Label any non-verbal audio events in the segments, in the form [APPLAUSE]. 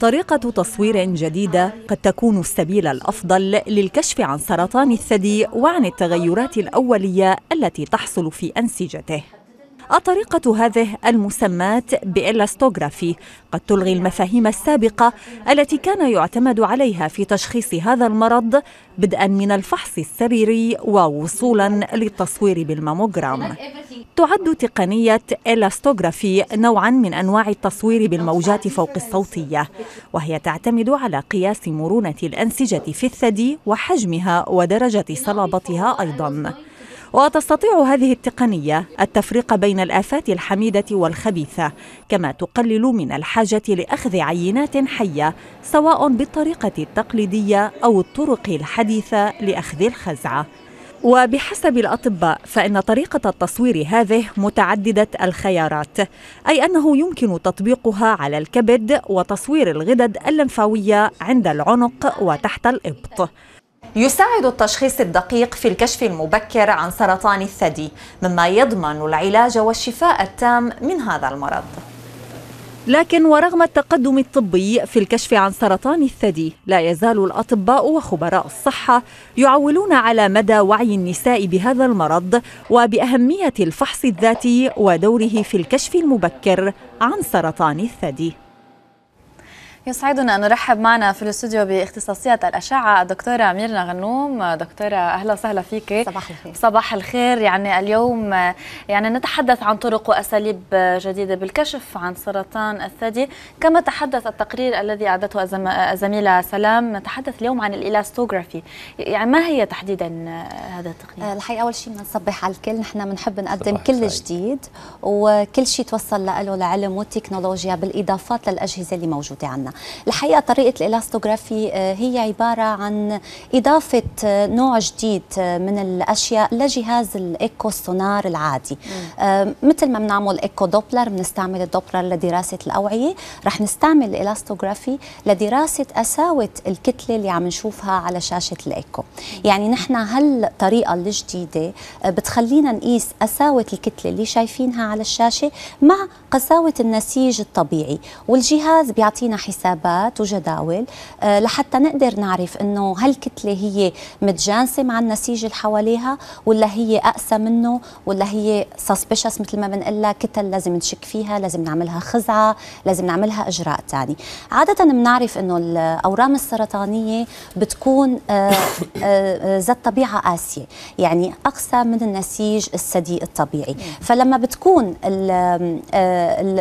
طريقة تصوير جديدة قد تكون السبيل الأفضل للكشف عن سرطان الثدي وعن التغيرات الأولية التي تحصل في أنسجته. الطريقة هذه المسماة بإلاستوغرافي قد تلغي المفاهيم السابقة التي كان يعتمد عليها في تشخيص هذا المرض بدءا من الفحص السريري ووصولا للتصوير بالماموغرام. تعد تقنية إلاستوغرافي نوعا من أنواع التصوير بالموجات فوق الصوتية وهي تعتمد على قياس مرونة الأنسجة في الثدي وحجمها ودرجة صلابتها أيضا. وتستطيع هذه التقنية التفريق بين الآفات الحميدة والخبيثة كما تقلل من الحاجة لأخذ عينات حية سواء بالطريقة التقليدية أو الطرق الحديثة لأخذ الخزعة. وبحسب الأطباء فإن طريقة التصوير هذه متعددة الخيارات أي أنه يمكن تطبيقها على الكبد وتصوير الغدد اللمفاوية عند العنق وتحت الإبط. يساعد التشخيص الدقيق في الكشف المبكر عن سرطان الثدي مما يضمن العلاج والشفاء التام من هذا المرض. لكن ورغم التقدم الطبي في الكشف عن سرطان الثدي لا يزال الأطباء وخبراء الصحة يعولون على مدى وعي النساء بهذا المرض وبأهمية الفحص الذاتي ودوره في الكشف المبكر عن سرطان الثدي. يسعدنا أن نرحب معنا في الاستوديو باختصاصية الأشعة الدكتورة ميرنا غنوم. دكتورة أهلا وسهلا فيك صباح الخير. صباح الخير. يعني اليوم يعني نتحدث عن طرق وأساليب جديدة بالكشف عن سرطان الثدي. كما تحدث التقرير الذي أعدته الزميلة سلام نتحدث اليوم عن الإلاستوغرافي. يعني ما هي تحديدا هذا التقنية؟ الحقيقة أول شيء بدنا نصبح على الكل نحن بنحب نقدم كل جديد وكل شيء توصل له العلم والتكنولوجيا بالإضافات للأجهزة اللي موجودة عندنا الحقيقة طريقة ال elastography آه، هي عبارة عن إضافة آه، نوع جديد آه، من الأشياء لجهاز الإيكو سونار العادي. مثل ما بنعمل echo doppler بنستعمل الدوبلر لدراسة الأوعية. رح نستعمل ال elastography لدراسة أساوة الكتلة اللي عم نشوفها على شاشة الإيكو. يعني نحن هالطريقة الجديدة بتخلينا نقيس أساوة الكتلة اللي شايفينها على الشاشة مع قساوة النسيج الطبيعي. والجهاز بيعطينا حساب حسابات وجداول. آه، لحتى نقدر نعرف إنه هالكتلة هي متجانسة مع النسيج اللي حواليها ولا هي أقسى منه ولا هي سسبشس مثل ما بنقول كتل لازم نشك فيها لازم نعملها خزعة لازم نعملها إجراء ثاني عادة بنعرف إنه الأورام السرطانية بتكون آه، آه، ذات طبيعة قاسية يعني أقسى من النسيج الثدي الطبيعي. فلما بتكون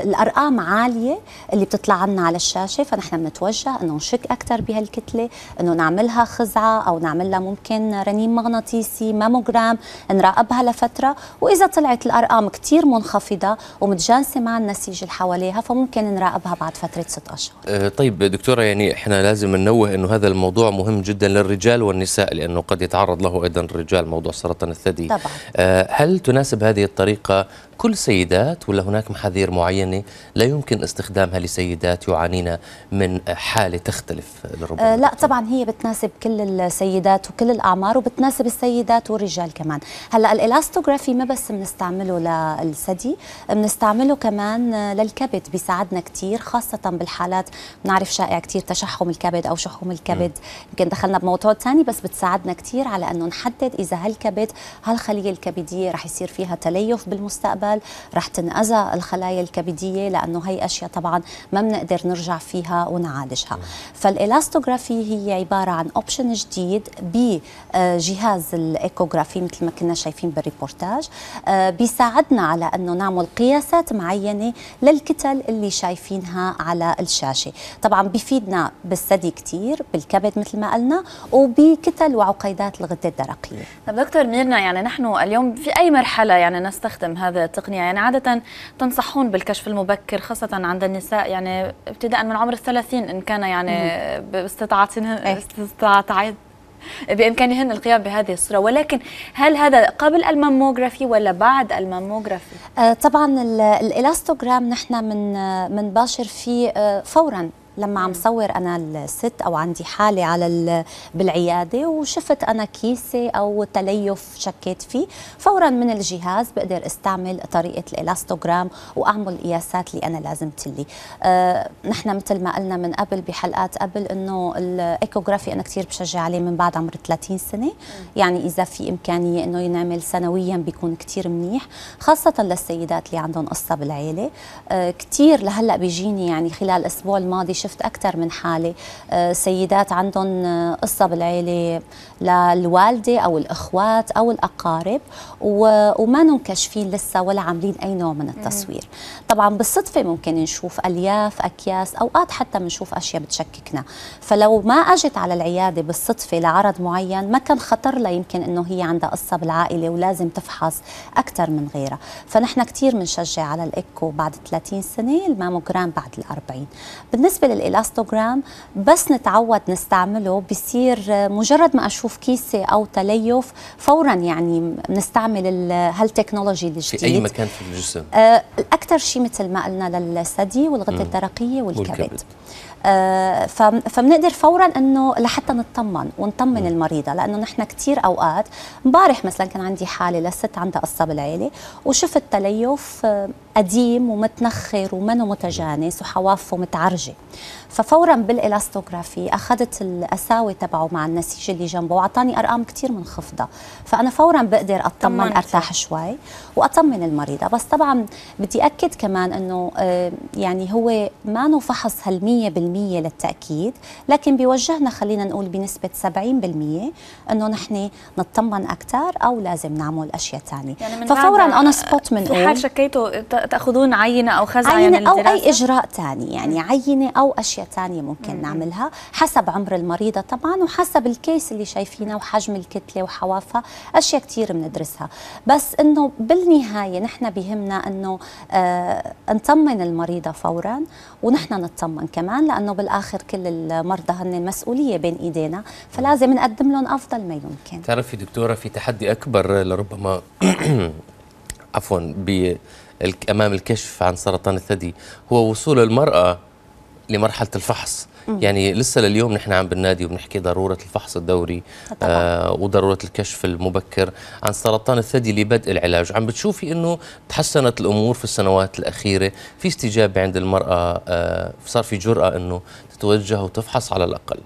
الأرقام عالية اللي بتطلع عنا على الشاشة فنحن بنتوجه إنه نشك أكثر بهالكتلة إنه نعملها خزعة أو نعملها ممكن رنين مغناطيسي ماموجرام نراقبها لفترة وإذا طلعت الأرقام كثير منخفضة ومتجانسة مع النسيج اللي حواليها فممكن نراقبها بعد فترة ست أشهر. أه طيب دكتورة يعني إحنا لازم ننوه إنه هذا الموضوع مهم جدا للرجال والنساء لأنه قد يتعرض له أيضا الرجال موضوع سرطان الثدي. طبعا. أه هل تناسب هذه الطريقة كل سيدات ولا هناك محاذير معينة لا يمكن استخدامها لسيدات يعانين من حالة تختلف لربما؟ آه لا طبعا هي بتناسب كل السيدات وكل الأعمار وبتناسب السيدات والرجال كمان. هلأ ال elastography ما بس بنستعمله للثدي بنستعمله كمان للكبد بيساعدنا كثير خاصة بالحالات بنعرف شائع كثير تشحم الكبد أو شحوم الكبد. يمكن دخلنا بموضوع ثاني بس بتساعدنا كثير على أنه نحدد إذا هالكبد هالخلية الكبدية رح يصير فيها تليف بالمستقبل المستقبل رح تنأذى الخلايا الكبدية لأنه هي أشياء طبعا ما بنقدر نرجع فيها ونعالجها. فال elastography هي عبارة عن option جديد بجهاز ال echography مثل ما كنا شايفين بالريبورتاج آه، بيساعدنا على أنه نعمل قياسات معينة للكتل اللي شايفينها على الشاشة. طبعا بيفيدنا بالثدي كثير بالكبد مثل ما قلنا وبكتل وعقيدات الغدة الدرقية. طب دكتور ميرنا يعني نحن اليوم في أي مرحلة يعني نستخدم هذا التقنيه يعني عادة تنصحون بالكشف المبكر خاصة عند النساء يعني ابتداء من عمر الثلاثين إن كان يعني باستطاعتهن إيه. استطاعت بإمكانهن القيام بهذه الصورة. ولكن هل هذا قبل ال mammography ولا بعد ال mammography؟ آه طبعا ال elastogram نحن من بنباشر فيه آه فورا. لما عم صور أنا الست أو عندي حالة على بالعيادة وشفت أنا كيسة أو تليف شكيت فيه فورا من الجهاز بقدر أستعمل طريقة ال elastogram وأعمل القياسات اللي أنا لازمت لي آه نحن مثل ما قلنا من قبل بحلقات قبل إنه ال echography أنا كثير بشجع عليه من بعد عمر 30 سنة. يعني إذا في إمكانية إنه ينعمل سنويا بيكون كثير منيح خاصة للسيدات اللي عندهم قصة بالعيلة. آه كثير لهلأ بيجيني يعني خلال الأسبوع الماضي شفت أكثر من حالة. آه سيدات عندهم آه، قصة بالعيلة للوالده أو الأخوات أو الأقارب وما منكشفين لسه ولا عاملين أي نوع من التصوير. طبعا بالصدفة ممكن نشوف ألياف أكياس أوقات حتى بنشوف أشياء بتشككنا. فلو ما أجت على العيادة بالصدفة لعرض معين ما كان خطر لها يمكن إنه هي عندها قصة بالعائلة ولازم تفحص أكثر من غيرها. فنحن كثير بنشجع على الإيكو بعد 30 سنة الماموجرام بعد ال 40 بالنسبة لل elastogram بس نتعود نستعمله. بصير مجرد ما أشوف كيسة أو تليف فورا يعني بنستعمل ه ال technology الجديد في أي مكان في الجسم؟ آه الأكثر شيء مثل ما قلنا للثدي والغدة الدرقية والكبد, والكبد. آه فبنقدر فورا إنه لحتى نطمن ونطمن المريضة لأنه نحن كثير أوقات امبارح مثلا كان عندي حالة لست عندها قصه بالعيله وشفت تليف آه، قديم ومتنخر ومنه متجانس وحوافه متعرجة. ففورا بالإلاستوغرافي أخذت القساوه تبعه مع النسيج اللي جنبه وأعطاني أرقام كثير منخفضه فأنا فورا بقدر أطمن أرتاح شوي وأطمن المريضة. بس طبعا بدي أكد كمان إنه آه، يعني هو ما فحص هال 100% للتأكيد لكن بيوجهنا خلينا نقول بنسبة 70% إنه نحن نطمن أكثر أو لازم نعمل أشياء ثانية يعني ففورا on spot من في حال شكيتوا تأخذون عينة أو خزعة عينة يعني أو أي إجراء ثاني يعني عينة أو أشياء اشياء ثانية ممكن مم. نعملها حسب عمر المريضة طبعا وحسب الكيس اللي شايفينه وحجم الكتلة وحوافها أشياء كثير بندرسها بس إنه بالنهاية نحن بهمنا إنه آه نطمن المريضة فورا ونحن نطمن كمان لأنه بالآخر كل المرضى هن المسؤوليه بين إيدينا فلازم نقدم لهم أفضل ما يمكن تعرفي دكتورة في تحدي أكبر لربما [COUGHS] عفوا أمام الكشف عن سرطان الثدي هو وصول المرأة لمرحلة الفحص. يعني لسه لليوم نحن عم بالنادي وبنحكي ضرورة الفحص الدوري آه وضرورة الكشف المبكر عن سرطان الثدي لبدء العلاج. عم بتشوفي إنه تحسنت الأمور في السنوات الأخيرة. في استجابة عند المرأة آه صار في جرأة إنه تتوجه وتفحص على الأقل.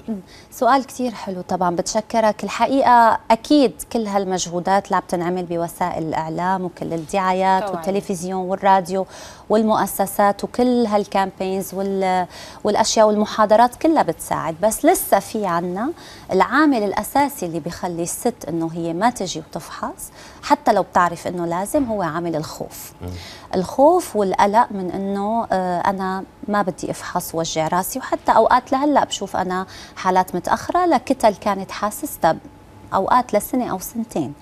سؤال كثير حلو طبعا بتشكرك الحقيقة أكيد كل هالمجهودات اللي بتنعمل بوسائل الإعلام وكل الدعايات طبعا. والتلفزيون والراديو والمؤسسات وكل هالكامبينز والأشياء والمحاضرات كلها بتساعد بس لسه في عنا العامل الأساسي اللي بيخلي الست إنه هي ما تجي وتفحص حتى لو بتعرف إنه لازم هو عامل الخوف م. الخوف والقلق من إنه آه، أنا ما بدي أفحص وجع راسي وحتى أوقات لهلأ بشوف أنا حالات متأخرة لكتل كانت حاسستها اوقات لسنة أو سنتين.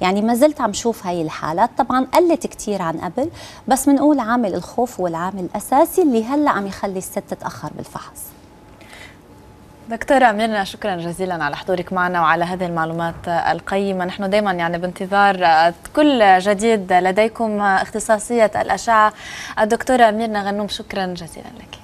يعني ما زلت عم شوف هاي الحالات. طبعا قلت كثير عن قبل بس بنقول عامل الخوف هو العامل الأساسي اللي هلأ عم يخلي الست تتأخر بالفحص. دكتورة أميرنا شكرا جزيلا على حضورك معنا وعلى هذه المعلومات القيمة. نحن دائما يعني بانتظار كل جديد لديكم اختصاصية الأشعة. الدكتورة أميرنا غنوم شكرا جزيلا لك.